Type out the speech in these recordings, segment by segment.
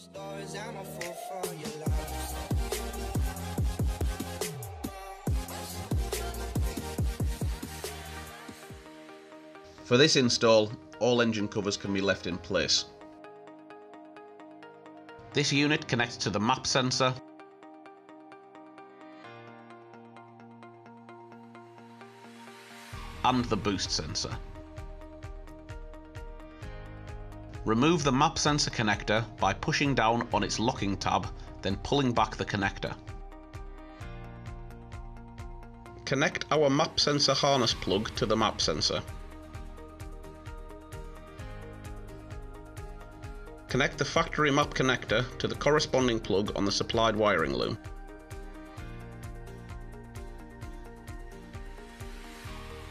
Stories, I'm a fool for your. For this install, all engine covers can be left in place. This unit connects to the map sensor and the boost sensor. Remove the map sensor connector by pushing down on its locking tab, then pulling back the connector. Connect our map sensor harness plug to the map sensor. Connect the factory map connector to the corresponding plug on the supplied wiring loom.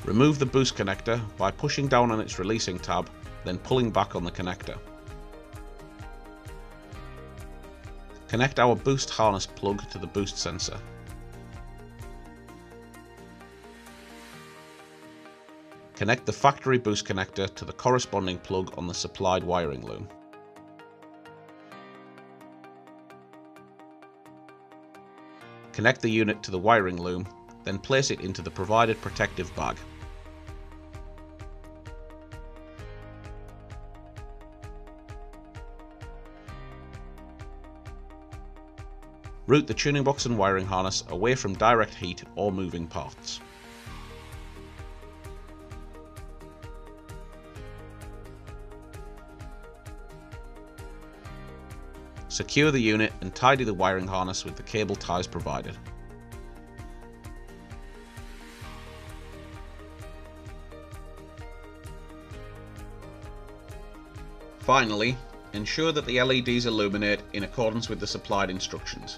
Remove the boost connector by pushing down on its releasing tab, then pulling back on the connector. Connect our boost harness plug to the boost sensor. Connect the factory boost connector to the corresponding plug on the supplied wiring loom. Connect the unit to the wiring loom, then place it into the provided protective bag. Route the tuning box and wiring harness away from direct heat or moving parts. Secure the unit and tidy the wiring harness with the cable ties provided. Finally, ensure that the LEDs illuminate in accordance with the supplied instructions.